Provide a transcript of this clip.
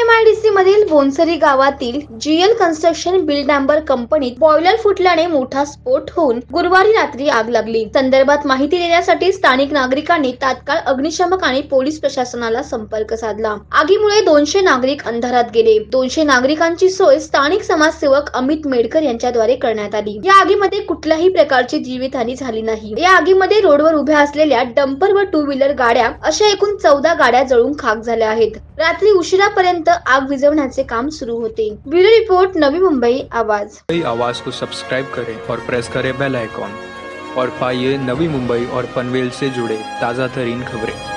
MIDC मधील बोनसरी गावातील GL construction bill डॅम्बर कंपनीत बॉयलर फुटल्याने मोठा स्फोट होऊन गुरुवारी रात्री आग लागली. संदर्भात माहिती देण्यासाठी स्थानिक नागरिकांनी तात्काळ अग्निशमक आणि पोलीस प्रशासनाला संपर्क साधला. आगीमुळे दोनशे नागरिक अंधारात गेले. दोनशे नागरिकांची सोय स्थानिक समाजसेवक अमित मेडकर यांच्याद्वारे करण्यात आली. या आगीमध्ये कुठल्याही प्रकारची जीवितहानी झाली नाही. या आगीमध्ये रोडवर उभ्या असलेल्या डंपर व टू व्हीलर गाड्या अशा एकूण चौदा गाड्या जळून खाक झाल्या आहेत. रात्री उशिरापर्यंत आग विझवण्याचे काम सुरू होते. ब्युरो रिपोर्ट नवी मुंबई आवाज. आवाज को सब्सक्राइब करें और प्रेस करें बेल आइकॉन और पाइए नवी मुंबई और पनवेल से जुड़े ताज़ा तरीन खबरें.